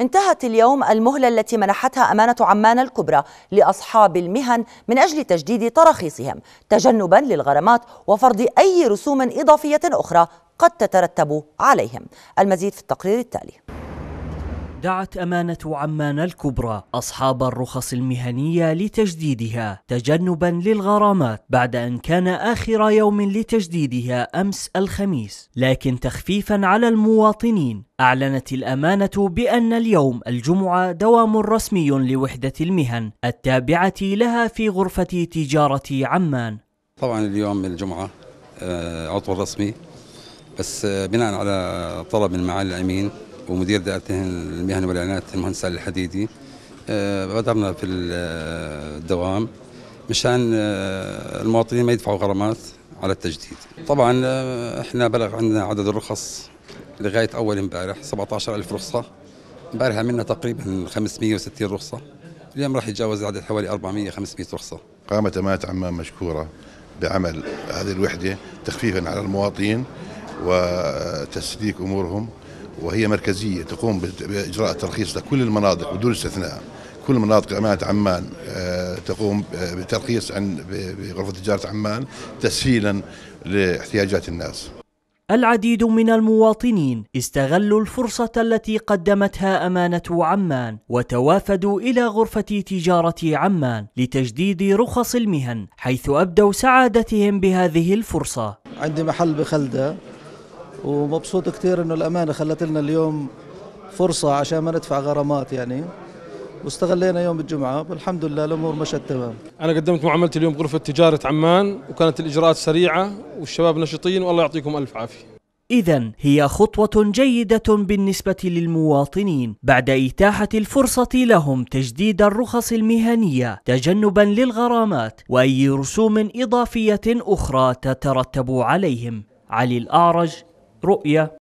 انتهت اليوم المهلة التي منحتها أمانة عمان الكبرى لأصحاب المهن من أجل تجديد تراخيصهم تجنبا للغرامات وفرض أي رسوم إضافية أخرى قد تترتب عليهم. المزيد في التقرير التالي. دعت أمانة عمان الكبرى أصحاب الرخص المهنية لتجديدها تجنبا للغرامات بعد أن كان آخر يوم لتجديدها أمس الخميس. لكن تخفيفا على المواطنين أعلنت الأمانة بأن اليوم الجمعة دوام رسمي لوحدة المهن التابعة لها في غرفة تجارة عمان. طبعا اليوم الجمعة آه، عطل رسمي بس آه، بناء على طلب من معالي الأمين ومدير دائرة المهن والإعلانات المهندس علي الحديدي آه، بدرنا في الدوام مشان المواطنين ما يدفعوا غرامات على التجديد. طبعا إحنا بلغ عندنا عدد الرخص لغاية أول امبارح 17000 رخصة. امبارح عملنا تقريبا 560 رخصة. اليوم راح يتجاوز عدد حوالي 400 500 رخصة. قامت أمانة عمان مشكورة بعمل هذه الوحدة تخفيفا على المواطنين وتسليك أمورهم. وهي مركزية تقوم بإجراء الترخيص لكل المناطق بدون استثناء. كل مناطق أمانة عمان آه، تقوم بترخيص عن بغرفة تجارة عمان تسهيلا لاحتياجات الناس. العديد من المواطنين استغلوا الفرصة التي قدمتها أمانة عمان وتوافدوا إلى غرفة تجارة عمان لتجديد رخص المهن حيث أبدوا سعادتهم بهذه الفرصة. عندي محل بخلدة. ومبسوط كثير إنه الأمانة خلت لنا اليوم فرصة عشان ما ندفع غرامات يعني. واستغلينا يوم الجمعة والحمد لله الأمور مشت تمام. أنا قدمت معاملتي اليوم غرفة تجارة عمان وكانت الإجراءات سريعة والشباب نشيطين والله يعطيكم ألف عافية. إذا هي خطوة جيدة بالنسبة للمواطنين بعد إتاحة الفرصة لهم تجديد الرخص المهنية تجنبا للغرامات وأي رسوم إضافية أخرى تترتب عليهم. علي الأعرج رؤية